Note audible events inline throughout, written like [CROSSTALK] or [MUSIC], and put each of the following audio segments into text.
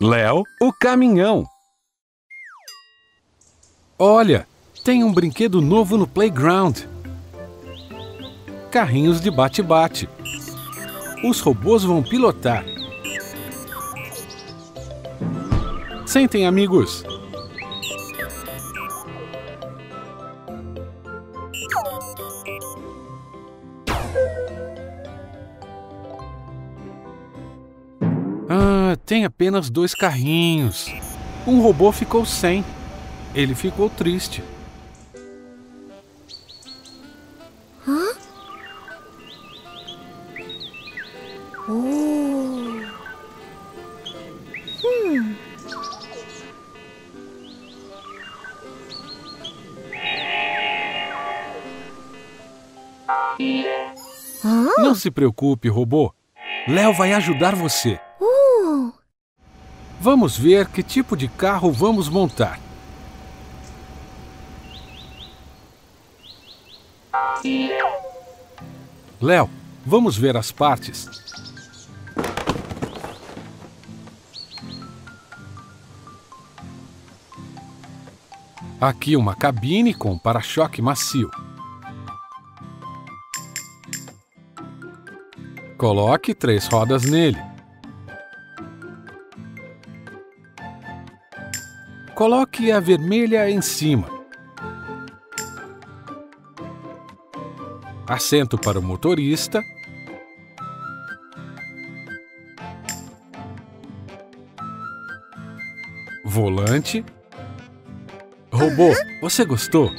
Léo, o caminhão. Olha, tem um brinquedo novo no playground. Carrinhos de bate-bate. Os robôs vão pilotar. Sentem, amigos. Ah, tem apenas dois carrinhos. Um robô ficou sem. Ele ficou triste. Hã? Oh. Hum. Hã? Não se preocupe, robô. Léo vai ajudar você. Vamos ver que tipo de carro vamos montar. Léo, vamos ver as partes. Aqui uma cabine com para-choque macio. Coloque três rodas nele. Coloque a vermelha em cima. Assento para o motorista. Volante. Robô, você gostou?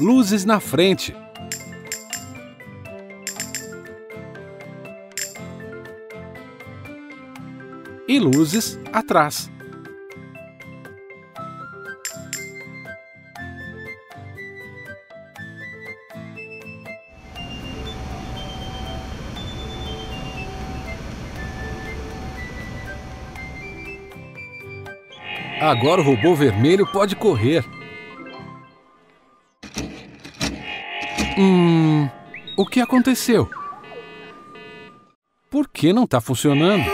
Luzes na frente. E luzes atrás. Agora o robô vermelho pode correr. Hum. O que aconteceu? Por que não está funcionando?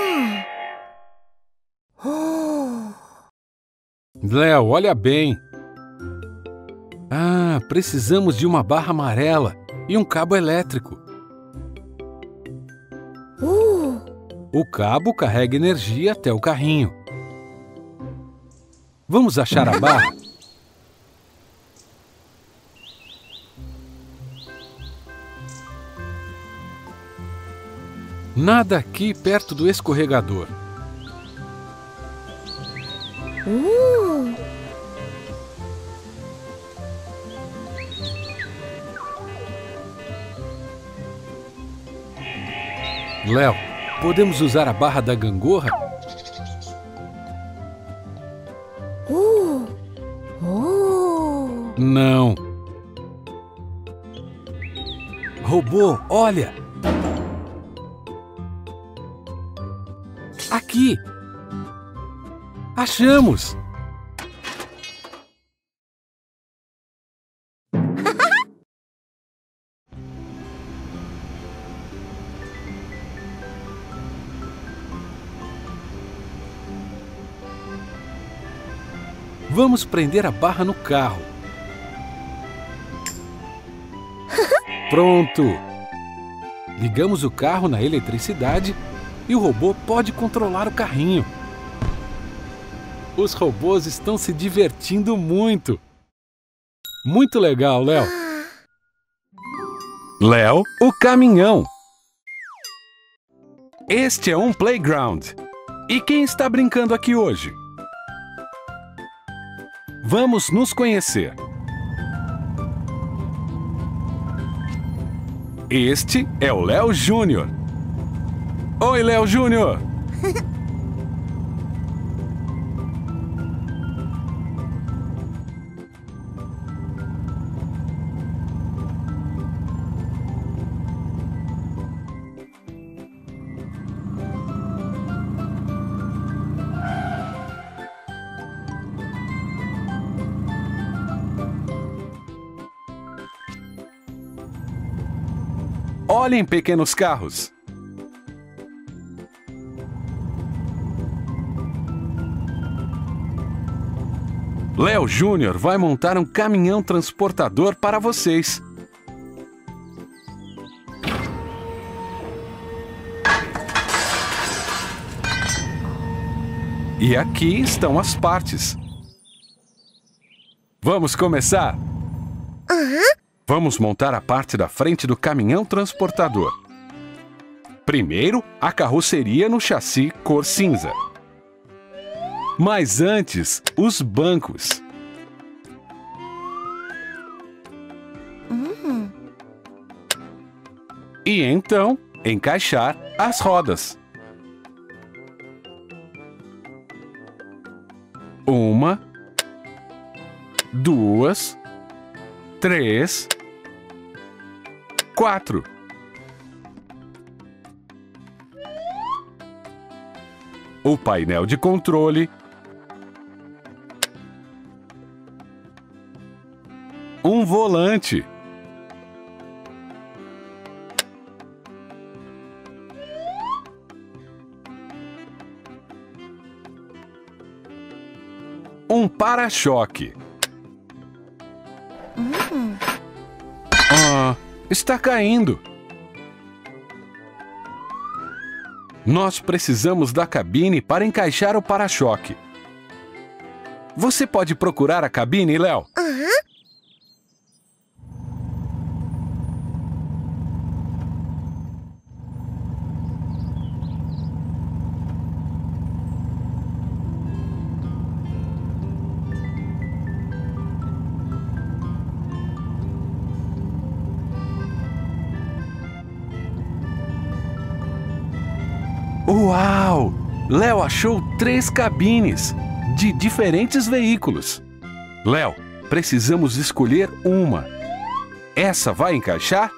Léo, olha bem. Ah, precisamos de uma barra amarela e um cabo elétrico. Uh. O cabo carrega energia até o carrinho. Vamos achar a barra? Nada aqui perto do escorregador. Uh. Léo, podemos usar a barra da gangorra? Uh. Oh. Não. Robô, olha! Aqui! Achamos! [LAUGHS] Vamos prender a barra no carro. [LAUGHS] Pronto! Ligamos o carro na eletricidade e o robô pode controlar o carrinho. Os robôs estão se divertindo muito. Muito legal, Léo. Léo, o caminhão. Este é um playground. E quem está brincando aqui hoje? Vamos nos conhecer. Este é o Léo Júnior. Oi, Léo Júnior! Olhem pequenos carros. Léo Júnior vai montar um caminhão transportador para vocês. E aqui estão as partes. Vamos começar? Vamos montar a parte da frente do caminhão transportador. Primeiro, a carroceria no chassi cor cinza. Mas antes, os bancos. E então, encaixar as rodas. Uma, duas, três, quatro. O painel de controle. Um volante. Um para-choque. Ah, está caindo. Nós precisamos da cabine para encaixar o para-choque. Você pode procurar a cabine, Léo? Léo achou três cabines de diferentes veículos. Léo, precisamos escolher uma. Essa vai encaixar?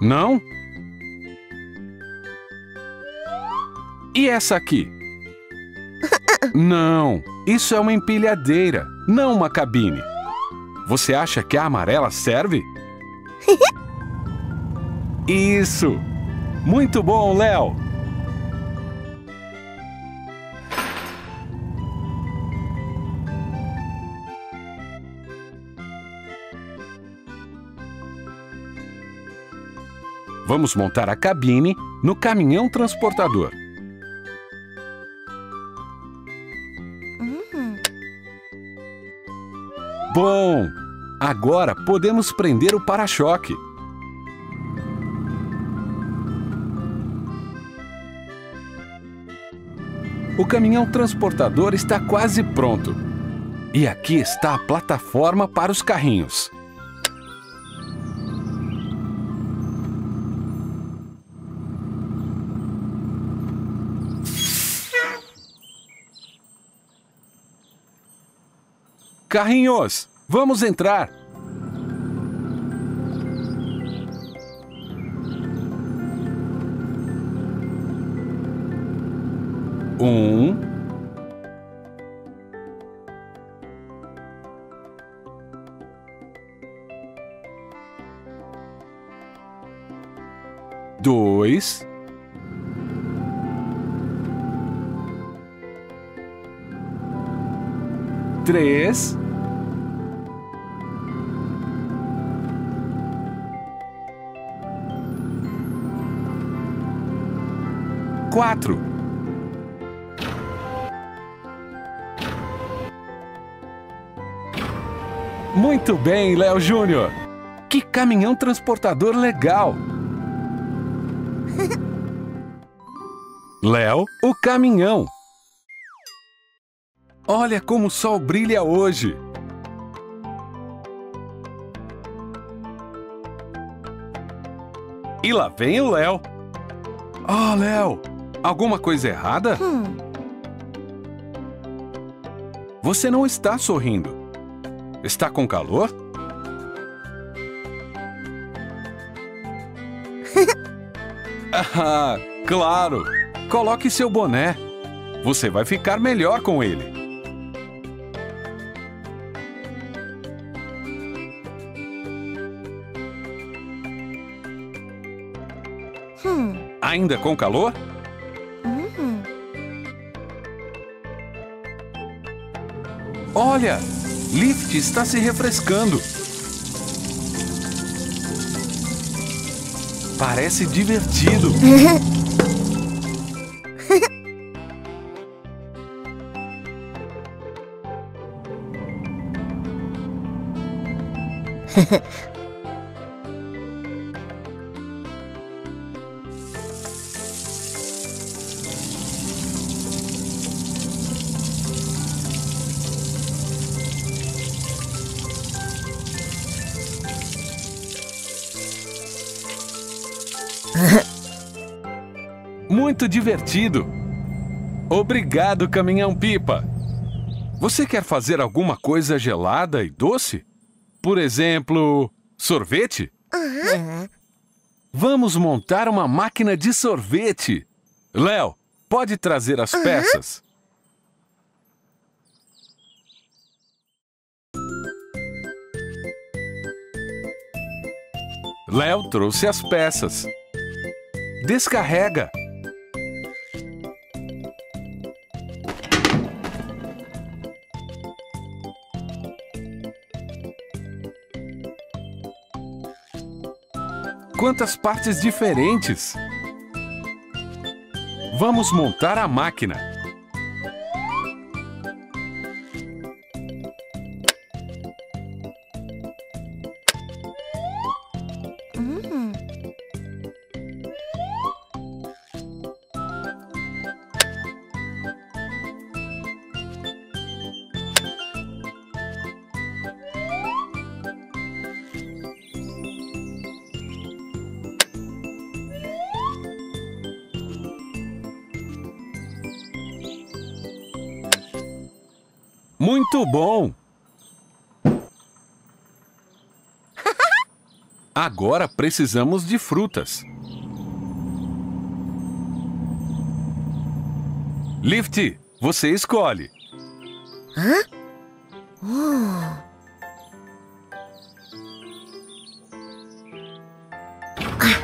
Não? E essa aqui? Não, isso é uma empilhadeira, não uma cabine. Você acha que a amarela serve? [LAUGHS] Isso! Muito bom, Léo! Vamos montar a cabine no caminhão transportador. Bom! Agora podemos prender o para-choque. O caminhão transportador está quase pronto. E aqui está a plataforma para os carrinhos. Carrinhos, vamos entrar! Um. Dois. Três. Quatro. Muito bem, Léo Júnior. Que caminhão transportador legal. [LAUGHS] Léo, o caminhão. Olha como o sol brilha hoje. E lá vem o Léo. Oh, Léo, alguma coisa errada? Hum. Você não está sorrindo. Está com calor? [LAUGHS] ah, claro! Coloque seu boné. Você vai ficar melhor com ele. Hum. Ainda com calor? Olha! Lift está se refrescando. Parece divertido. [LAUGHS] Muito divertido. Obrigado, caminhão pipa. Você quer fazer alguma coisa gelada e doce? Por exemplo, sorvete? Vamos montar uma máquina de sorvete. Léo, pode trazer as peças? Léo trouxe as peças. Descarrega. Quantas partes diferentes! Vamos montar a máquina. Muito bom! [LAUGHS] Agora precisamos de frutas. Lift, você escolhe. Oh.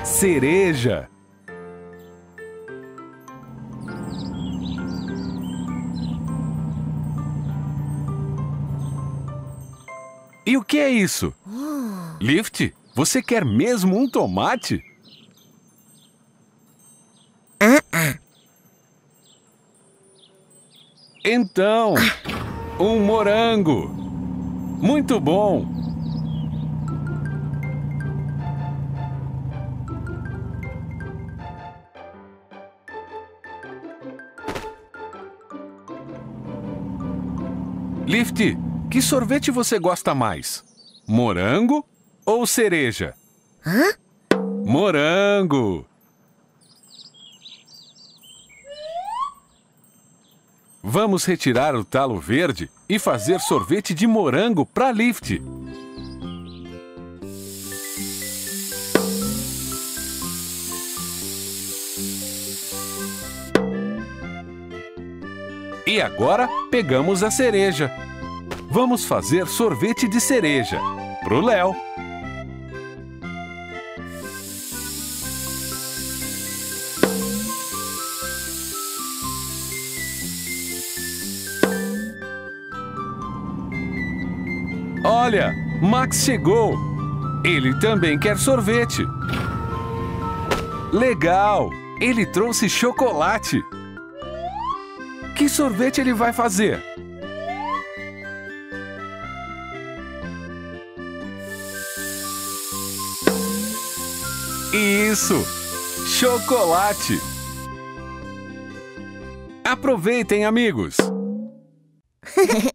Cereja. E o que é isso? Lift, você quer mesmo um tomate? Então, um morango. Muito bom. Lift, que sorvete você gosta mais? Morango ou cereja? Hã? Morango! Vamos retirar o talo verde e fazer sorvete de morango para Lift. E agora pegamos a cereja. Vamos fazer sorvete de cereja. Pro Léo. Olha, Max chegou. Ele também quer sorvete. Legal! Ele trouxe chocolate. Que sorvete ele vai fazer? Isso! Chocolate! Aproveitem, amigos! [LAUGHS]